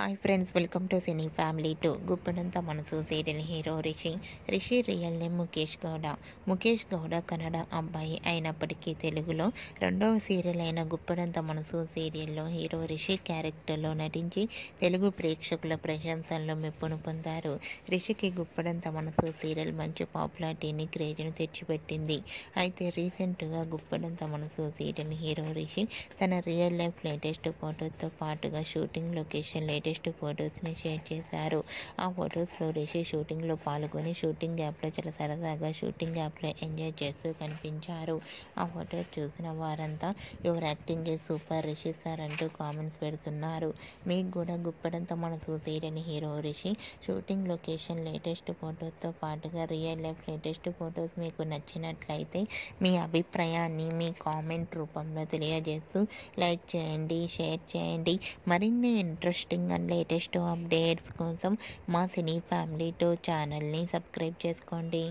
Hi friends welcome to cine family to Guppedantha Manasu serial hero Rishi Rishi real name Mukesh Gowda. Mukesh Gowda Kannada అబ్బాయి అయినప్పటికీ తెలుగులో రెండవ serial అయిన గుప్పడంత మనసు సీరియల్లో హీరో రిషి క్యారెక్టర్లో నటించి తెలుగు ప్రేక్షకుల ప్రశంసల్లో మెప్పును పొందారు. రిషికి గుప్పడంత మనసు సీరియల్ మంచి పాపులారిటీని క్రేజ్ను తెచ్చిపెట్టింది. అయితే రీసెంట్గా గుప్పడంత మనసు సీరియల్ హీరో రిషి తన రియల్ లైఫ్ లేటెస్ట్ ఫోటోతో పాటుగా షూటింగ్ లొకేషన్ లేటెస్ట్ ఫొటోస్ని షేర్ చేశారు. ఆ ఫొటోస్లో రిషి షూటింగ్లో పాల్గొని షూటింగ్ యాప్లో చాలా సరదాగా షూటింగ్ యాప్లో ఎంజాయ్ చేస్తూ కనిపించారు. ఆ ఫొటోస్ చూసిన వారంతా యువర్ యాక్టింగ్ ఏ సూపర్ రిషి సార్ అంటూ కామెంట్స్ పెడుతున్నారు. మీకు కూడా గుప్పడంతో మన తీరని hero Rishi. Shooting location latest ఫొటోస్తో పాటుగా రియల్ లైఫ్ లేటెస్ట్ ఫొటోస్ మీకు నచ్చినట్లయితే మీ అభిప్రాయాన్ని మీ కామెంట్ రూపంలో తెలియజేస్తూ లైక్ చేయండి షేర్ చేయండి. మరిన్ని ఇంట్రెస్టింగ్ అండ్ లేటెస్ట్ అప్డేట్స్ కోసం మా సినీ ఫ్యామిలీ టూ ఛానల్ని సబ్స్క్రైబ్ చేసుకోండి.